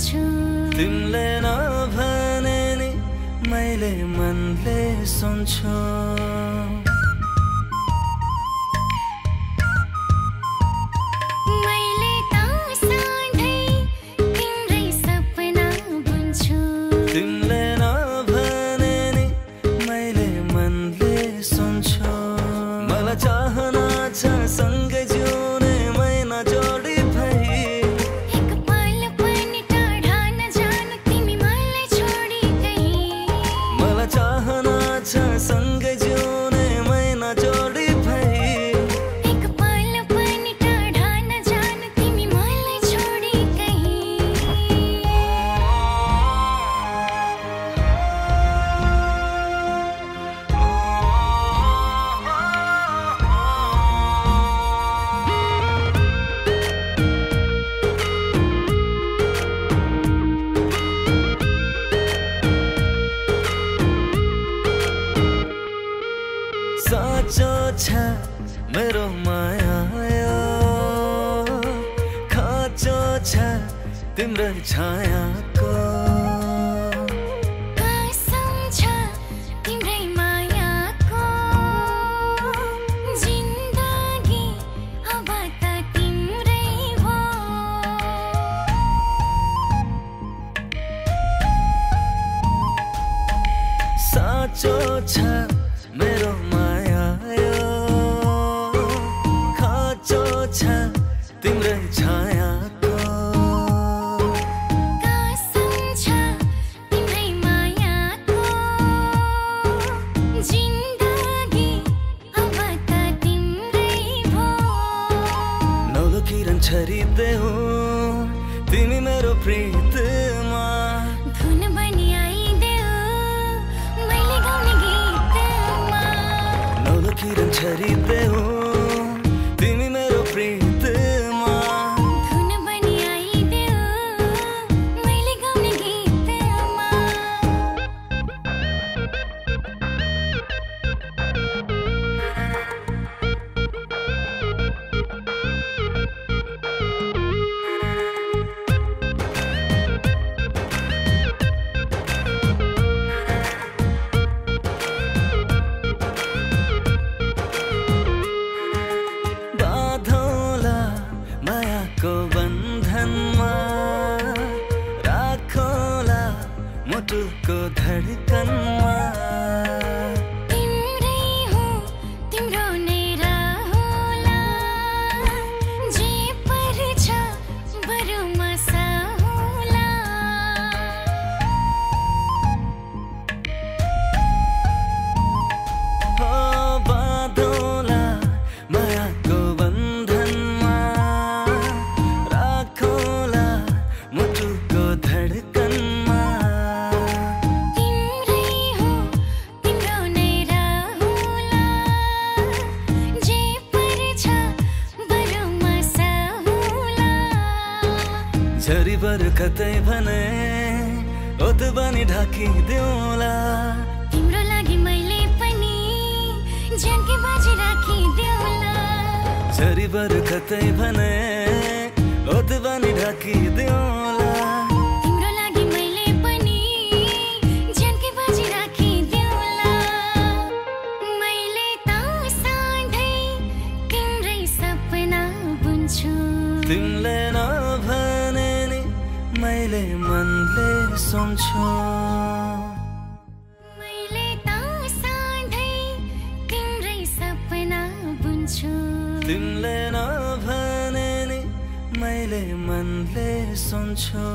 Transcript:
छु। तिमीले नभने मैले मनले सुन्छु। मेरो माया खाँचो छ तिम्रो छायाको। साँचो छ छरिँदै हो। तिमी मेरो प्रीतमा। धुन बनी आइदेऊ मैले गाउने गीतमा। नौलो किरण छरिँदै मुझको धड़कन मार। झरीबर कतै भने ओत बनी ढाकिदेऊला तिम्रो लागि मैले पनि ज्यानकी बाजी राखिदेऊला झरीबर कतै भने ओत बनी ढाकिदेऊला तिम्रो लागि मैले पनि ज्यानकी बाजी राखिदेऊला मैले त सधैँ तिम्रै सपना बुन्छु। तिमीले नि मैले मनले सोच्छु मैले त सधैँ तिम्रै सपना बुन्छु। तिमीले नभने नि मैले मनले सोच्छु